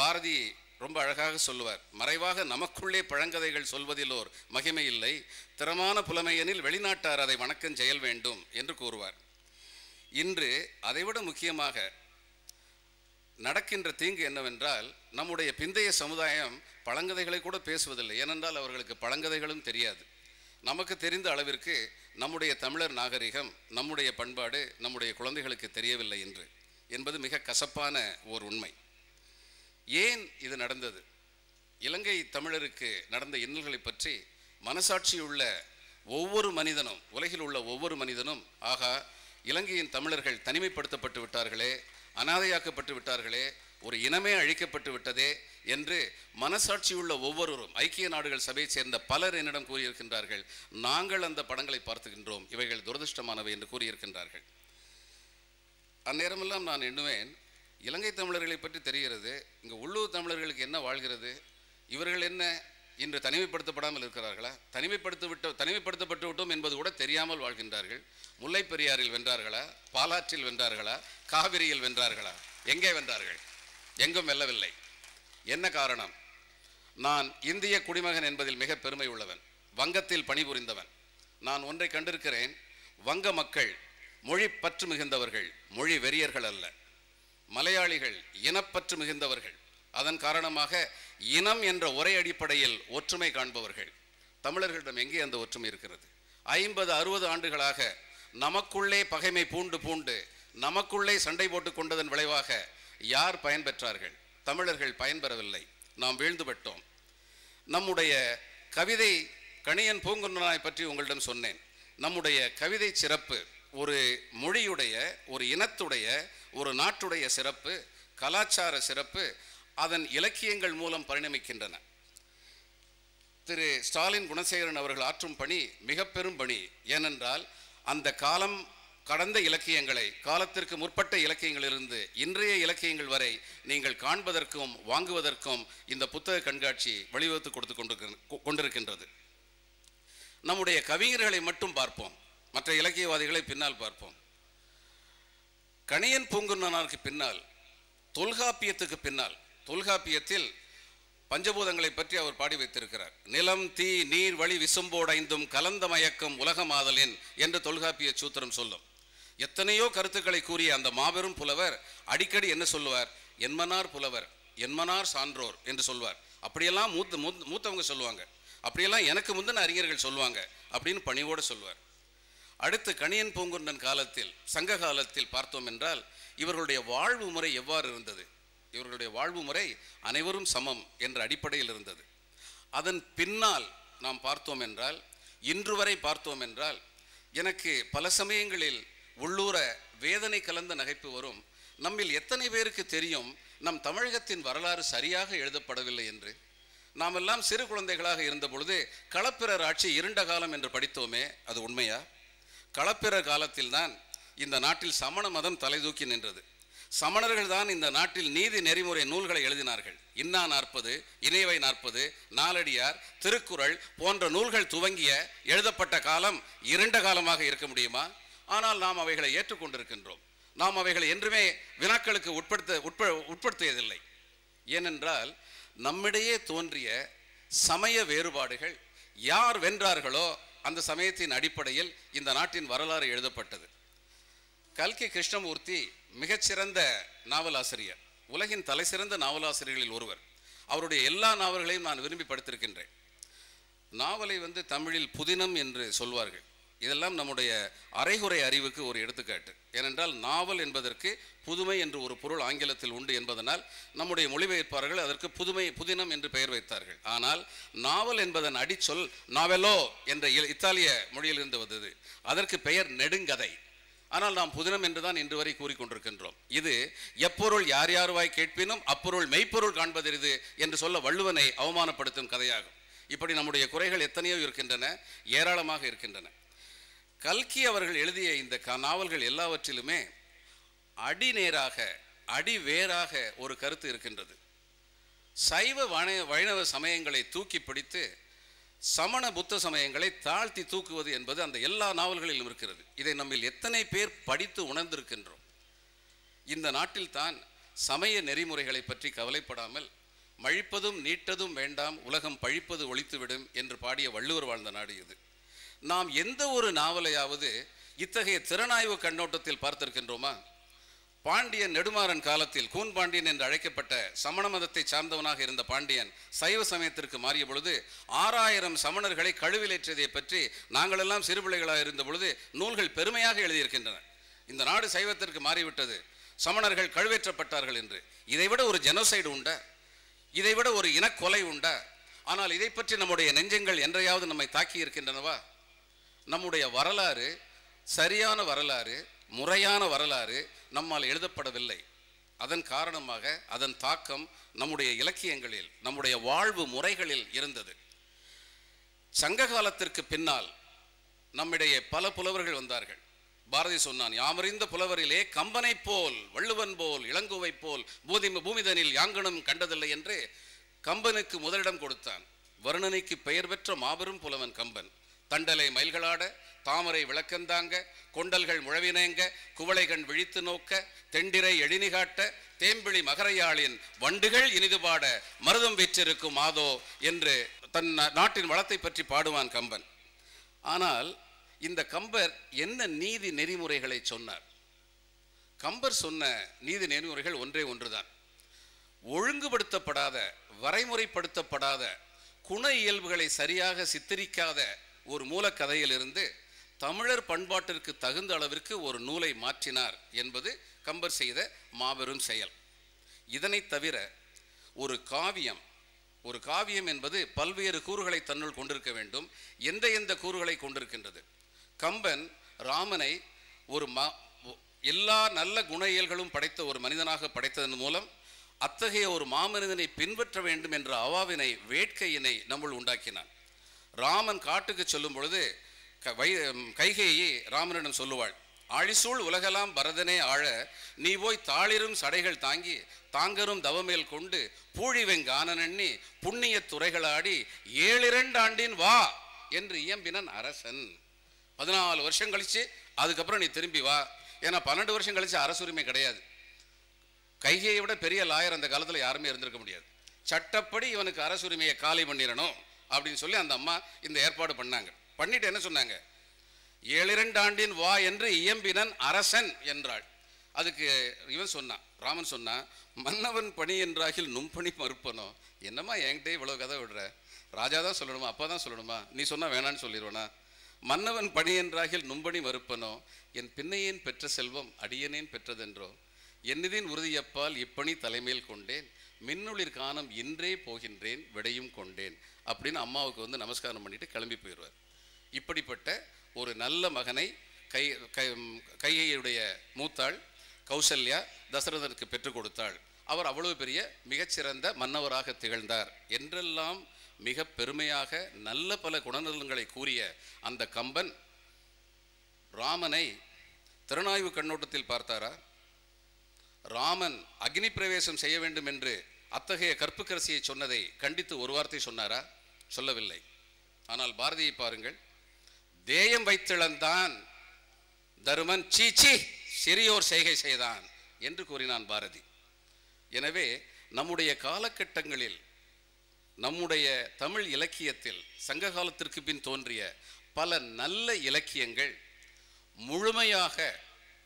பாரதி ரொம்ப அழகாக சொல்லுவார் மறைவாக நமக்குள்ளே பழங்கதைகள் சொல்வதிலோர் மகிமை இல்லை. திறமான புலமையனில் வெளிநாட்டார் அதை வணக்கம் செயல் வேண்டும் என்று கூறுவார். இன்று அதைவிட முக்கியமாக நடக்கின்ற தீங்கு என்னவென்றால் நம்முடைய பிந்தைய சமுதாயம் பழங்கதைகளை கூட பேசுவதில்லை. ஏனென்றால் அவர்களுக்கு பழங்கதைகளும் தெரியாது. நமக்கு தெரிந்த அளவிற்கு நம்முடைய தமிழர் நாகரிகம் நம்முடைய பண்பாடு நம்முடைய குழந்தைகளுக்கு தெரியவில்லை என்று என்பது மிக கசப்பான ஓர் உண்மை. ஏன் இது நடந்தது? இலங்கை தமிழருக்கு நடந்த இன்னல்களை பற்றி மனசாட்சியுள்ள ஒவ்வொரு மனிதனும் உலகில் உள்ள ஒவ்வொரு மனிதனும் ஆகா இலங்கையின் தமிழர்கள் தனிமைப்படுத்தப்பட்டு விட்டார்களே அனாதையாக்கப்பட்டு விட்டார்களே ஒரு இனமே அழிக்கப்பட்டு விட்டதே என்று மனசாட்சியுள்ள ஒவ்வொருவரும் ஐக்கிய நாடுகள் சபையைச் சேர்ந்த பலர் என்னிடம் கூறியிருக்கின்றார்கள். நாங்கள் அந்த படங்களை பார்த்துகின்றோம். இவைகள் துரதிருஷ்டமானவை என்று கூறியிருக்கின்றார்கள். அந்நேரமெல்லாம் நான் எண்ணுவேன் இலங்கை தமிழர்களை பற்றி தெரிகிறது. இங்கே உள்ளூர் தமிழர்களுக்கு என்ன வாழ்கிறது? இவர்கள் என்ன இன்று தனிமைப்படுத்தப்படாமல் இருக்கிறார்களா? தனிமைப்படுத்த விட்ட தனிமைப்படுத்தப்பட்டு விட்டோம் என்பது கூட தெரியாமல் வாழ்கின்றார்கள். முல்லைப் பெரியாறில் வென்றார்களா? பாலாற்றில் வென்றார்களா? காவிரியில் வென்றார்களா? எங்கே வென்றார்கள்? எங்கும் வெல்லவில்லை. என்ன காரணம்? நான் இந்திய குடிமகன் என்பதில் மிக பெருமை உள்ளவன். வங்கத்தில் பணிபுரிந்தவன். நான் ஒன்றை கண்டிருக்கிறேன். வங்க மக்கள் மொழி பற்று மிகுந்தவர்கள் மொழி வெறியர்கள் அல்ல. மலையாளிகள் இனப்பற்று மிகுந்தவர்கள். அதன் காரணமாக இனம் என்ற ஒரே அடிப்படையில் ஒற்றுமை காண்பவர்கள். தமிழர்களிடம் எங்கே அந்த ஒற்றுமை இருக்கிறது? ஐம்பது அறுபது ஆண்டுகளாக நமக்குள்ளே பகைமை பூண்டு பூண்டு நமக்குள்ளே சண்டை போட்டு கொண்டதன் விளைவாக யார் பயன்பெற்றார்கள்? தமிழர்கள் பயன்பெறவில்லை. நாம் வீழ்ந்துவிட்டோம் நம்முடைய கவிதை கணியன் பூங்குன்றனாய் பற்றி உங்களிடம் சொன்னேன். நம்முடைய கவிதை சிறப்பு ஒரு மொழியுடைய ஒரு இனத்துடைய ஒரு நாட்டுடைய சிறப்பு கலாச்சார சிறப்பு அதன் இலக்கியங்கள் மூலம் பரிணமிக்கின்றன. திரு ஸ்டாலின் குணசேகரன் அவர்கள் ஆற்றும் பணி மிக பெரும் பணி. ஏனென்றால் அந்த காலம் கடந்த இலக்கியங்களை காலத்திற்கு முற்பட்ட இலக்கியங்களிலிருந்து இன்றைய இலக்கியங்கள் வரை நீங்கள் காண்பதற்கும் வாங்குவதற்கும் இந்த புத்தக கண்காட்சி வழிவகுத்து கொடுத்து கொண்டிருக்கிற- கொண்டிருக்கின்றது. நம்முடைய கவிஞர்களை மட்டும் பார்ப்போம். மற்ற இலக்கியவாதிகளை பின்னால் பார்ப்போம். கணியன் பூங்குன்னனாருக்கு பின்னால் தொல்காப்பியத்துக்கு பின்னால் தொல்காப்பியத்தில் பஞ்சபூதங்களை பற்றி அவர் பாடி வைத்திருக்கிறார். நிலம் தீ நீர் வழி விசும்போடைந்தும் கலந்த மயக்கம் உலகமாதலின் என்று தொல்காப்பிய சூத்திரம் சொல்லும். எத்தனையோ கருத்துக்களை கூறிய அந்த மாபெரும் புலவர் அடிக்கடி என்ன சொல்லுவார்? என்மனார் புலவர் என்மனார் சான்றோர் என்று சொல்வார். அப்படியெல்லாம் மூத்த மூத்த- மூத்தவங்க சொல்லுவாங்க. அப்படியெல்லாம் எனக்கு முந்தின அறிஞர்கள் சொல்லுவாங்க அப்படின்னு பணிவோடு சொல்வார். அடுத்து கணியன் பூங்குன்றன் காலத்தில் சங்க காலத்தில் பார்த்தோம் என்றால் இவர்களுடைய வாழ்வு முறை எவ்வாறு இருந்தது? இவர்களுடைய வாழ்வு முறை அனைவரும் சமம் என்ற அடிப்படையில் இருந்தது. அதன் பின்னால் நாம் பார்த்தோம் என்றால் இன்று வரை பார்த்தோம் என்றால் எனக்கு பல சமயங்களில் உள்ளூர வேதனை கலந்த நகைப்பு வரும். நம்மில் எத்தனை பேருக்கு தெரியும் நம் தமிழகத்தின் வரலாறு சரியாக எழுதப்படவில்லை என்று? நாமெல்லாம் சிறு குழந்தைகளாக இருந்த பொழுது களப்பிரர் ஆட்சி இருண்ட காலம் என்று படித்தோமே அது உண்மையா? களப்பிற காலத்தில்தான் இந்த நாட்டில் சமண மதம் தலைதூக்கி நின்றது. சமணர்கள் தான் இந்த நாட்டில் நீதி நெறிமுறை நூல்களை எழுதினார்கள். இன்னா நாற்பது இணைவை நாற்பது நாலடியார் திருக்குறள் போன்ற நூல்கள் துவங்கிய எழுதப்பட்ட காலம் இருண்ட காலமாக இருக்க முடியுமா? ஆனால் நாம் அவைகளை ஏற்றுக்கொண்டிருக்கின்றோம். நாம் அவைகளை என்றுமே வினாக்களுக்கு உட்படுத்த உட்ப உட்படுத்தியதில்லை. ஏனென்றால் நம்மிடையே தோன்றிய சமய வேறுபாடுகள் யார் வென்றார்களோ அந்த சமயத்தின் அடிப்படையில் இந்த நாட்டின் வரலாறு எழுதப்பட்டது. கல்கி கிருஷ்ணமூர்த்தி மிகச்சிறந்த நாவலாசிரியர் உலகின் தலைசிறந்த நாவலாசிரியர்களில் ஒருவர். அவருடைய எல்லா நாவல்களையும் நான் விரும்பி படித்திருக்கின்றேன். நாவலை வந்து தமிழில் புதினம் என்று சொல்வார்கள். இதெல்லாம் நம்முடைய அரைகுறை அறிவுக்கு ஒரு எடுத்துக்காட்டு. ஏனென்றால் நாவல் என்பதற்கு புதுமை என்று ஒரு பொருள் ஆங்கிலத்தில் உண்டு என்பதனால் நம்முடைய மொழிபெயர்ப்பாளர்கள் அதற்கு புதுமை புதினம் என்று பெயர் வைத்தார்கள். ஆனால் நாவல் என்பதன் அடிச்சொல் நாவலோ என்ற இ- இத்தாலிய மொழியிலிருந்து வந்தது. அதற்கு பெயர் நெடுங்கதை. ஆனால் நாம் புதினம் என்றுதான் இன்று வரை கூறிக்கொண்டிருக்கின்றோம் இது எப்பொருள் யார் யாருவாய் கேட்பினும் அப்பொருள் மெய்ப்பொருள் காண்பதெரிது என்று சொல்ல வள்ளுவனை அவமானப்படுத்தும் கதையாகும். இப்படி நம்முடைய குறைகள் எத்தனையோ இருக்கின்றன ஏராளமாக இருக்கின்றன. கல்கி அவர்கள் எழுதிய இந்த க- நாவல்கள் எல்லாவற்றிலுமே அடிநேராக அடிவேராக ஒரு கருத்து இருக்கின்றது. சைவ வண வைணவ சமயங்களை தூக்கி பிடித்து சமண புத்த சமயங்களை தாழ்த்தி தூக்குவது என்பது அந்த எல்லா நாவல்களிலும் இருக்கிறது. இதை நம்மில் எத்தனை பேர் படித்து உணர்ந்திருக்கின்றோம். இந்த நாட்டில் தான் சமய நெறிமுறைகளை பற்றி கவலைப்படாமல் மழிப்பதும் நீட்டதும் வேண்டாம் உலகம் பழிப்பது ஒழித்துவிடும் என்று பாடிய வள்ளுவர் வாழ்ந்த நாடு இது. நாம் எந்த ஒரு நாவலையாவது இத்தகைய திறனாய்வு கண்ணோட்டத்தில் பார்த்திருக்கின்றோமா? பாண்டியன் நெடுமாறன் காலத்தில் கூன் பாண்டியன் என்று அழைக்கப்பட்ட சமண மதத்தை சார்ந்தவனாக இருந்த பாண்டியன் சைவ சமயத்திற்கு மாறிய பொழுது ஆறாயிரம் சமணர்களை கழுவிலேற்றியதை பற்றி நாங்களெல்லாம் சிறுபிள்ளைகளாக இருந்த பொழுது நூல்கள் பெருமையாக எழுதியிருக்கின்றன. இந்த நாடு சைவத்திற்கு மாறிவிட்டது. சமணர்கள் கழுவேற்றப்பட்டார்கள் என்று. இதைவிட ஒரு ஜெனோசைடு உண்டா? இதைவிட ஒரு இனக்கொலை உண்டா? ஆனால் இதை பற்றி நம்முடைய நெஞ்சங்கள் என்றையாவது நம்மை தாக்கி இருக்கின்றனவா நம்முடைய வரலாறு சரியான வரலாறு முறையான வரலாறு நம்மால் எழுதப்படவில்லை. அதன் காரணமாக அதன் தாக்கம் நம்முடைய இலக்கியங்களில் நம்முடைய வாழ்வு முறைகளில் இருந்தது. சங்க காலத்திற்கு பின்னால் நம்மிடையே பல புலவர்கள் வந்தார்கள். பாரதி சொன்னான் யாமறிந்த புலவரிலே கம்பனை போல் வள்ளுவன் போல் இளங்குவை போல் பூதி பூமிதனில் யாங்கனும் கண்டதில்லை என்று கம்பனுக்கு முதலிடம் கொடுத்தான். வருணனைக்கு பெயர் பெற்ற மாபெரும் புலவன் கம்பன். தண்டலை மயில்களாட தாமரை விளக்கந்தாங்க கொண்டல்கள் முழவினேங்க குவளைகண் விழித்து நோக்க தெண்டிரை எழினி காட்ட தேம்பிழி மகரையாளின் வண்டுகள் இனிது பாட மருதம் வீற்றிருக்கும் மாதோ என்று தன் நாட்டின் வளத்தை பற்றி பாடுவான் கம்பன். ஆனால் இந்த கம்பர் என்ன நீதி நெறிமுறைகளை சொன்னார்? கம்பர் சொன்ன நீதி நெறிமுறைகள் ஒன்றே ஒன்றுதான். ஒழுங்குபடுத்தப்படாத வரைமுறைப்படுத்தப்படாத குண இயல்புகளை சரியாக சித்தரிக்காத ஒரு மூலக்கதையிலிருந்து தமிழர் பண்பாட்டிற்கு தகுந்த அளவிற்கு ஒரு நூலை மாற்றினார் என்பது கம்பர் செய்த மாபெரும் செயல். இதனைத் தவிர ஒரு காவியம் ஒரு காவியம் என்பது பல்வேறு கூறுகளை தன்னுள் கொண்டிருக்க வேண்டும். எந்த எந்த கூறுகளை கொண்டிருக்கின்றது? கம்பன் ராமனை ஒரு ம எல்லா நல்ல குண இயல்களும் படைத்த ஒரு மனிதனாக படைத்ததன் மூலம் அத்தகைய ஒரு மாமனிதனை பின்பற்ற வேண்டும் என்ற அவாவினை வேட்கையினை நம்முள் உண்டாக்கினான். ராமன் காட்டுக்கு சொல்லும் பொழுது க- வை கைகையை ராமனிடம் சொல்லுவாள் ஆழிசூழ் உலகெல்லாம் பரதனே ஆழ நீ போய் தாளிரும் சடைகள் தாங்கி தாங்கரும் தவமேல் கொண்டு பூழிவெங்கானனண்ணி புண்ணிய துறைகளாடி ஏழிரண்டு ஆண்டின் வா என்று இயம்பினன் அரசன். பதினாலு வருஷம் கழிச்சு அதுக்கப்புறம் நீ திரும்பி வா. ஏன்னா பன்னெண்டு வருஷம் கழிச்சு அரசுரிமை கிடையாது. கைகையை விட பெரிய லாயர் அந்த காலத்தில் யாருமே இருந்திருக்க முடியாது. சட்டப்படி இவனுக்கு அரசுரிமையை காலி பண்ணிடணும். அப்படின்னு சொல்லி அந்த அம்மா இந்த ஏற்பாடு பண்ணாங்க. பண்ணிட்டு என்ன சொன்னாங்க? ஏழிரண்டு ஆண்டின் வா என்று இயம்பினன் அரசன் என்றாள். அதுக்கு இவன் சொன்னான் ராமன் சொன்னான் மன்னவன் பணி என்றாகில் நும்பணி மறுப்பனோ? என்னம்மா என்கிட்ட இவ்வளோ கதை விடுற? ராஜா தான் சொல்லணுமா? அப்பா தான் சொல்லணுமா? நீ சொன்னா வேணான்னு சொல்லிடுவனா மன்னவன் பணி என்றாகில் நும்பணி மறுப்பனோ? என் பின்னையேன் பெற்ற செல்வம் அடியனேன் பெற்றதென்றோ? என்னதின் உறுதியப்பால் இப்பணி தலைமையில் கொண்டேன். மின்னுளிர் காணம் இன்றே போகின்றேன் விடையும் கொண்டேன் அப்படின்னு அம்மாவுக்கு வந்து நமஸ்காரம் பண்ணிட்டு கிளம்பி போயிடுவார். இப்படிப்பட்ட ஒரு நல்ல மகனை கை கை கைகையுடைய மூத்தாள் கௌசல்யா தசரதனுக்கு பெற்றுக் கொடுத்தாள். அவர் அவ்வளவு பெரிய மிகச்சிறந்த மன்னவராக திகழ்ந்தார். என்றெல்லாம் மிக பெருமையாக நல்ல பல குணநலன்களை கூறிய அந்த கம்பன் ராமனை திறனாய்வு கண்ணோட்டத்தில் பார்த்தாரா? ராமன் அக்னி பிரவேசம் செய்ய வேண்டும் என்று அத்தகைய கற்புக்கரசியை சொன்னதை கண்டித்து ஒரு வார்த்தை சொன்னாரா? சொல்லவில்லை. ஆனால் பாரதியை பாருங்கள். தேயம் வைத்திழந்தான் தருமன். சீச்சி சிறியோர் செய்கை செய்தான் என்று கூறினான் பாரதி. எனவே நம்முடைய காலகட்டங்களில் நம்முடைய தமிழ் இலக்கியத்தில் சங்க காலத்திற்கு பின் தோன்றிய பல நல்ல இலக்கியங்கள் முழுமையாக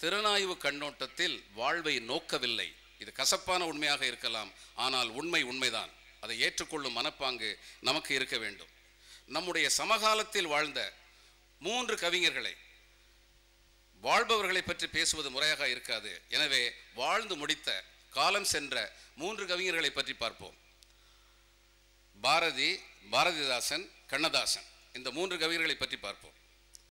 திறனாய்வு கண்ணோட்டத்தில் வாழ்வை நோக்கவில்லை. இது கசப்பான உண்மையாக இருக்கலாம். ஆனால் உண்மை உண்மைதான். அதை ஏற்றுக்கொள்ளும் மனப்பாங்கு நமக்கு இருக்க வேண்டும். நம்முடைய சமகாலத்தில் வாழ்ந்த மூன்று கவிஞர்களை வாழ்பவர்களை பற்றி பேசுவது முறையாக இருக்காது. எனவே வாழ்ந்து முடித்த காலம் சென்ற மூன்று கவிஞர்களை பற்றி பார்ப்போம். பாரதி பாரதிதாசன் கண்ணதாசன். இந்த மூன்று கவிஞர்களை பற்றி பார்ப்போம்.